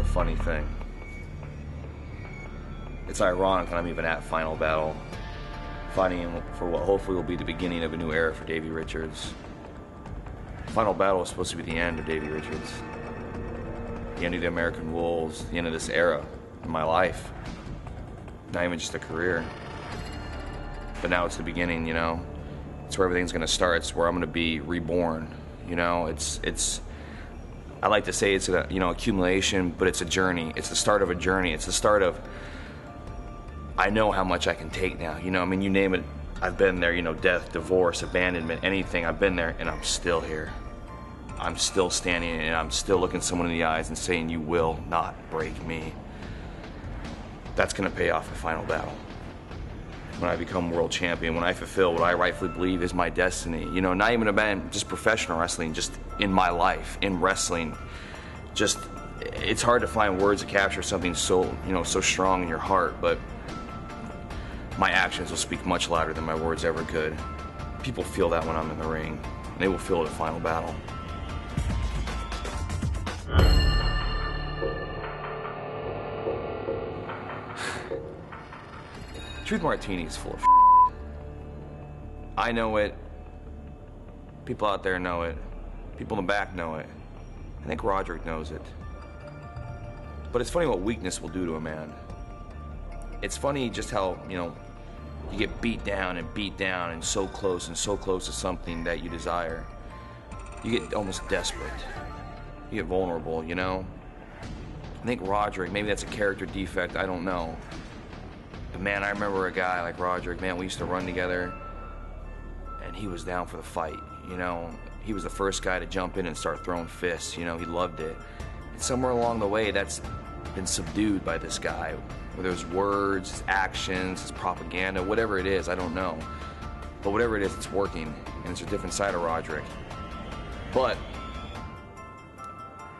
a funny thing. It's ironic that I'm even at Final Battle, fighting for what hopefully will be the beginning of a new era for Davey Richards. Final Battle is supposed to be the end of Davey Richards, the end of the American Wolves, the end of this era in my life. Not even just a career, but now it's the beginning. You know, it's where everything's going to start. It's where I'm going to be reborn. You know, it's it's. I like to say it's a you know accumulation, but it's a journey. It's the start of a journey. It's the start of. I know how much I can take now. You know, I mean, you name it. I've been there. You know, death, divorce, abandonment, anything. I've been there, and I'm still here. I'm still standing, and I'm still looking someone in the eyes and saying, "You will not break me." That's going to pay off at final battle when I become world champion, when I fulfill what I rightfully believe is my destiny. You know, not even about just professional wrestling, just in my life, in wrestling. Just, it's hard to find words to capture something so, you know, so strong in your heart, but my actions will speak much louder than my words ever could. People feel that when I'm in the ring. and They will feel it at final battle. Truth Martini is full of I know it. People out there know it. People in the back know it. I think Roderick knows it. But it's funny what weakness will do to a man. It's funny just how, you know, you get beat down and beat down and so close and so close to something that you desire. You get almost desperate. You get vulnerable, you know? I think Roderick, maybe that's a character defect, I don't know. But man, I remember a guy like Roderick, man, we used to run together, and he was down for the fight, you know? He was the first guy to jump in and start throwing fists, you know, he loved it. And somewhere along the way, that's been subdued by this guy, whether it's words, his actions, his propaganda, whatever it is, I don't know. But whatever it is, it's working, and it's a different side of Roderick. But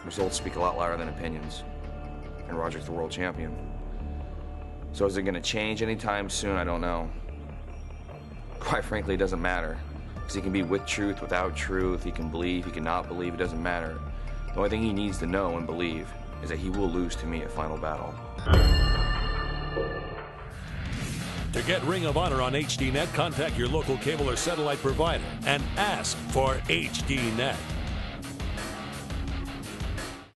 results speak a lot louder than opinions, and Roderick's the world champion. So is it going to change anytime soon? I don't know. Quite frankly, it doesn't matter. Because he can be with truth, without truth. He can believe, he cannot believe. It doesn't matter. The only thing he needs to know and believe is that he will lose to me at Final Battle. To get Ring of Honor on HDNet, contact your local cable or satellite provider and ask for HDNet.